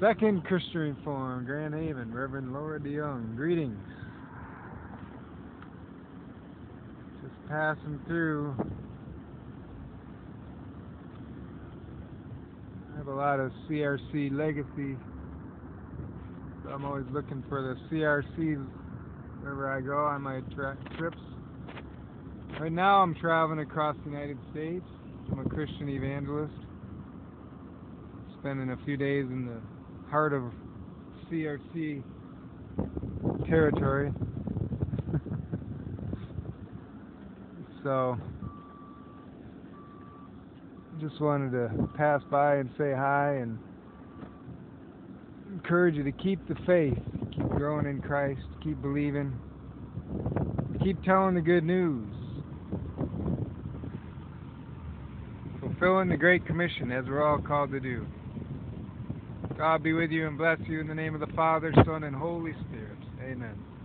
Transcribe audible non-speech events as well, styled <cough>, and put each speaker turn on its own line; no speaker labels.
Second Christian Reform, Grand Haven, Reverend Laura DeYoung. Greetings. Just passing through. I have a lot of CRC legacy. So I'm always looking for the CRC wherever I go on my trips. Right now I'm traveling across the United States. I'm a Christian evangelist. Spending a few days in the heart of CRC territory. <laughs> so, just wanted to pass by and say hi and encourage you to keep the faith, keep growing in Christ, keep believing, keep telling the good news. Fulfilling the Great Commission as we're all called to do. God be with you and bless you in the name of the Father, Son, and Holy Spirit. Amen.